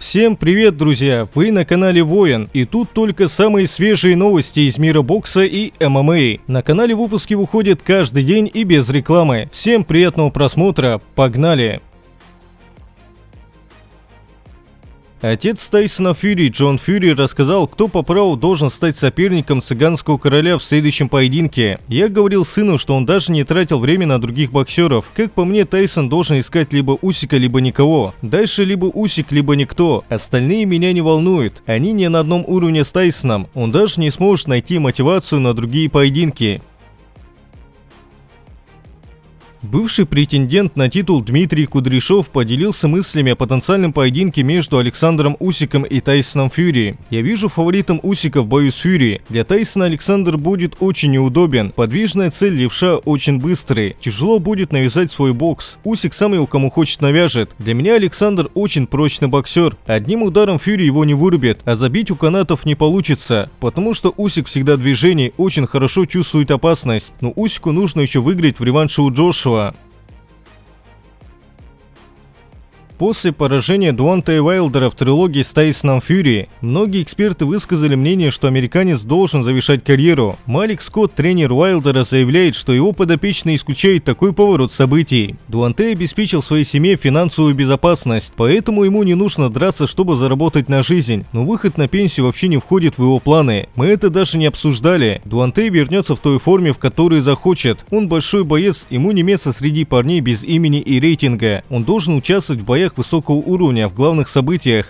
Всем привет, друзья! Вы на канале Воин, и тут только самые свежие новости из мира бокса и ММА. На канале выпуски выходят каждый день и без рекламы. Всем приятного просмотра, погнали! Отец Тайсона Фьюри, Джон Фьюри, рассказал, кто по праву должен стать соперником цыганского короля в следующем поединке. Я говорил сыну, что он даже не тратил время на других боксеров. Как по мне, Тайсон должен искать либо Усика, либо никого. Дальше либо Усик, либо никто. Остальные меня не волнуют. Они не на одном уровне с Тайсоном. Он даже не сможет найти мотивацию на другие поединки. Бывший претендент на титул Дмитрий Кудряшов поделился мыслями о потенциальном поединке между Александром Усиком и Тайсоном Фьюри. «Я вижу фаворитом Усика в бою с Фьюри. Для Тайсона Александр будет очень неудобен. Подвижная цель левша очень быстрый. Тяжело будет навязать свой бокс. Усик сам его кому хочет навяжет. Для меня Александр очень прочный боксер. Одним ударом Фьюри его не вырубит, а забить у канатов не получится, потому что Усик всегда в движении очень хорошо чувствует опасность. Но Усику нужно еще выиграть в реванше у Джошуа 说 После поражения Дуанта и Уайлдера в трилогии с Тайсоном Фьюри, многие эксперты высказали мнение, что американец должен завершать карьеру. Малик Скотт, тренер Уайлдера, заявляет, что его подопечный исключает такой поворот событий. Дуанте обеспечил своей семье финансовую безопасность, поэтому ему не нужно драться, чтобы заработать на жизнь. Но выход на пенсию вообще не входит в его планы. Мы это даже не обсуждали. Дуанте вернется в той форме, в которой захочет. Он большой боец, ему не место среди парней без имени и рейтинга. Он должен участвовать в боях боях высокого уровня в главных событиях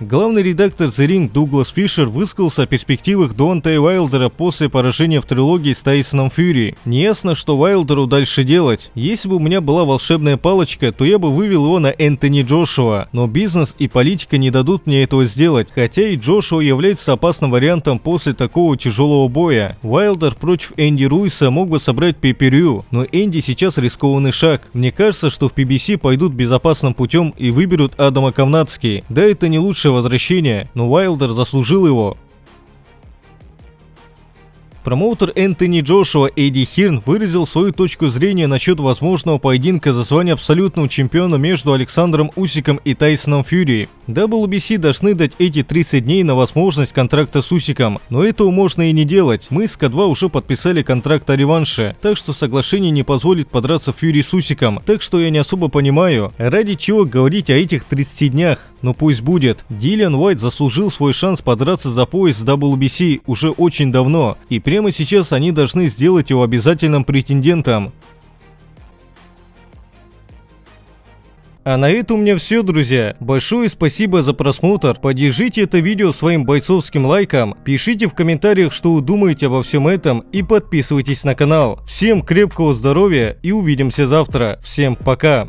Главный редактор The Ring Дуглас Фишер высказался о перспективах Дуанта и Уайлдера после поражения в трилогии с Тайсоном Фьюри. Неясно, что Уайлдеру дальше делать. Если бы у меня была волшебная палочка, то я бы вывел его на Энтони Джошуа. Но бизнес и политика не дадут мне этого сделать, хотя и Джошуа является опасным вариантом после такого тяжелого боя. Уайлдер против Энди Руиса мог бы собрать пеперю, но Энди сейчас рискованный шаг. Мне кажется, что в PBC пойдут безопасным путем и выберут Адама Ковнацки. Да, это не лучше возвращение, но Уайлдер заслужил его. Промоутер Энтони Джошуа Эдди Хирн выразил свою точку зрения насчет возможного поединка за звание абсолютного чемпиона между Александром Усиком и Тайсоном Фьюри. WBC должны дать эти 30 дней на возможность контракта с Усиком, но этого можно и не делать. Мы с К2 уже подписали контракт о реванше, так что соглашение не позволит подраться Фьюри с Усиком, так что я не особо понимаю, ради чего говорить о этих 30 днях. Но пусть будет. Дилиан Уайт заслужил свой шанс подраться за пояс WBC уже очень давно, и прямо сейчас они должны сделать его обязательным претендентом. А на этом у меня все, друзья. Большое спасибо за просмотр. Поддержите это видео своим бойцовским лайком. Пишите в комментариях, что вы думаете обо всем этом. И подписывайтесь на канал. Всем крепкого здоровья и увидимся завтра. Всем пока.